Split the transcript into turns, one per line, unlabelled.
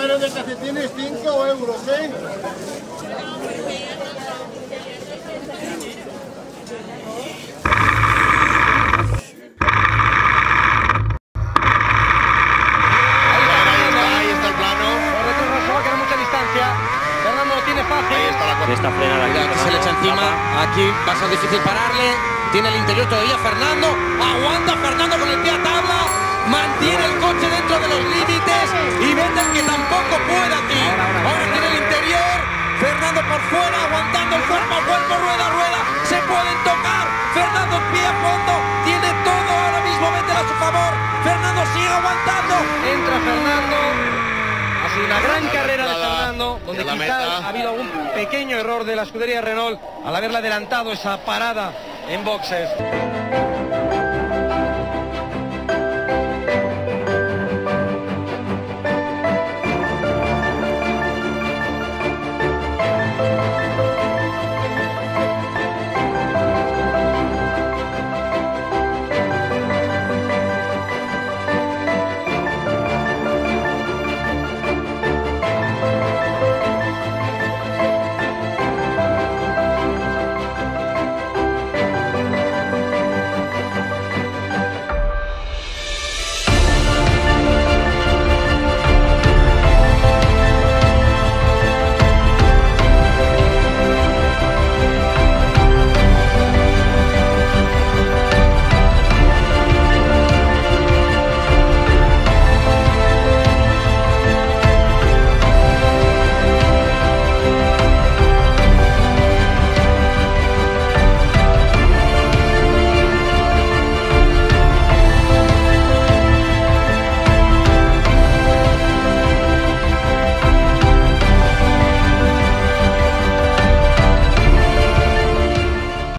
número de calcetines 5 euros, ¿eh?
Ahí está el plano.
Por detrás Rosso va a quedar mucha distancia. Fernando lo tiene fácil.
Ahí está la correa.
Esta frenada aquí.
Que se le echa encima. Aquí va a ser difícil pararle. Tiene el interior todavía Fernando. Aguanta Fernando con el pie a tabla. Mantiene el coche dentro de los límites. Aguantando.
Entra Fernando. Ha sido una gran carrera de Fernando, donde quizás ha habido algún pequeño error de la escudería Renault al haberle adelantado esa parada en boxes.